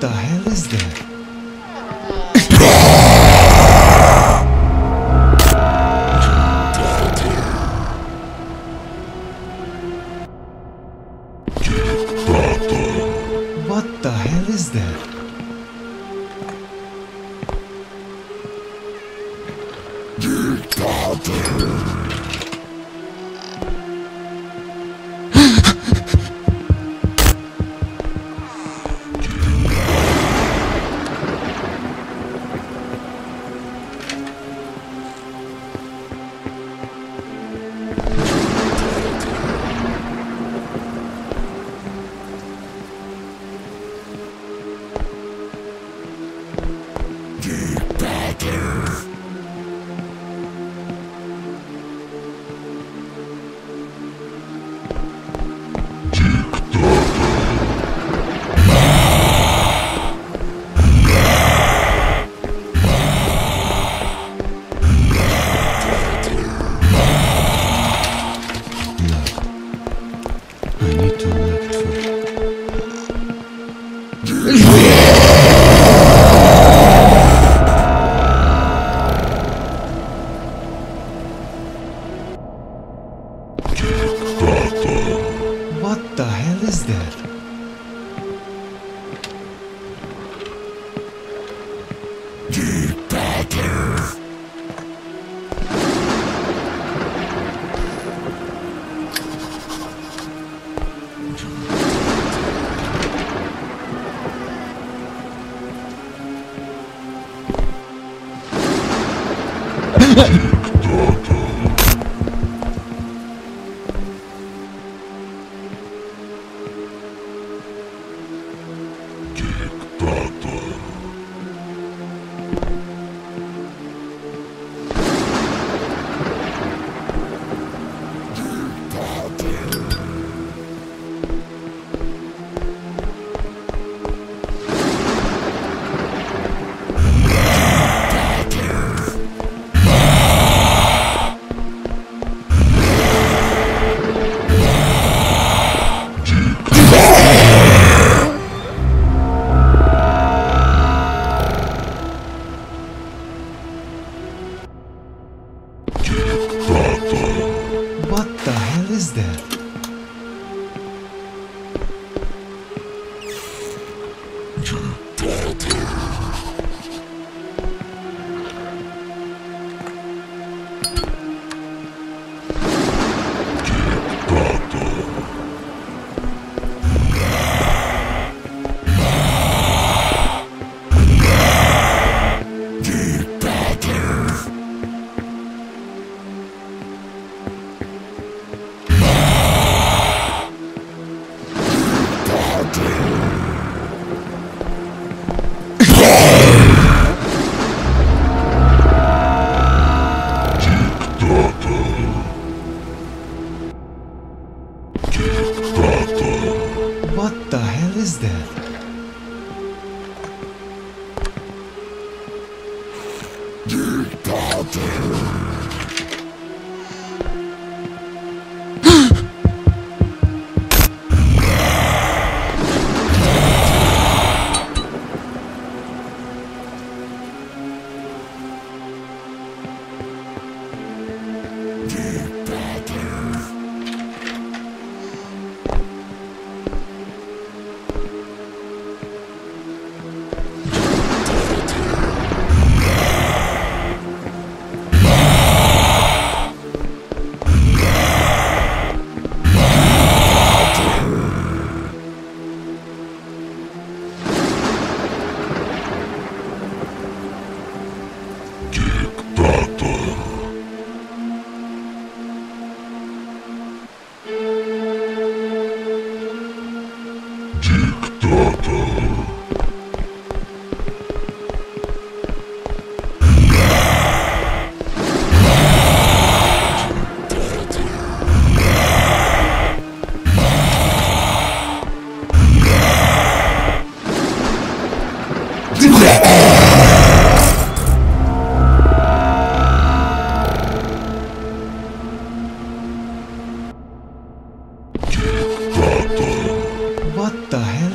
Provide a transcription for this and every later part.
the hell is that? What the hell is that? Look. Is that? What hell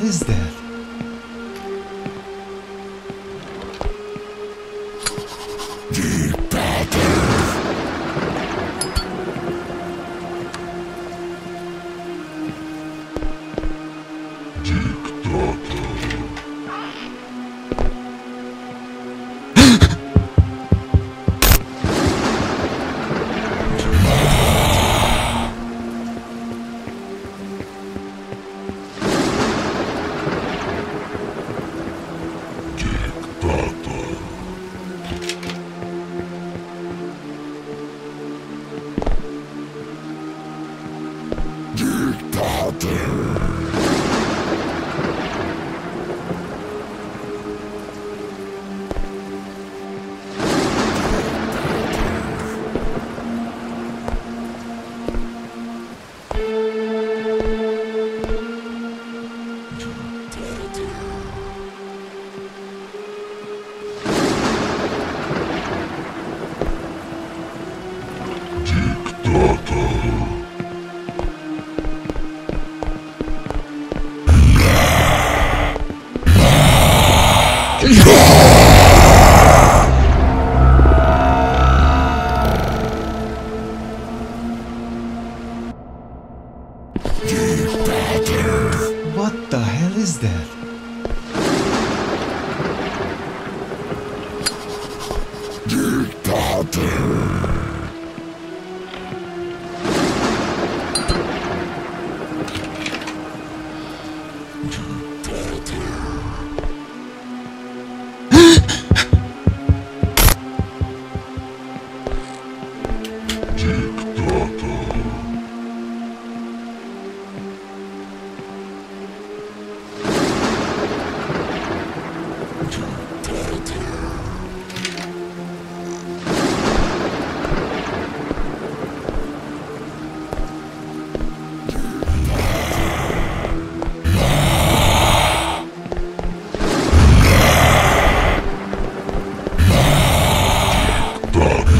is that? The battle. Yeah! Dracula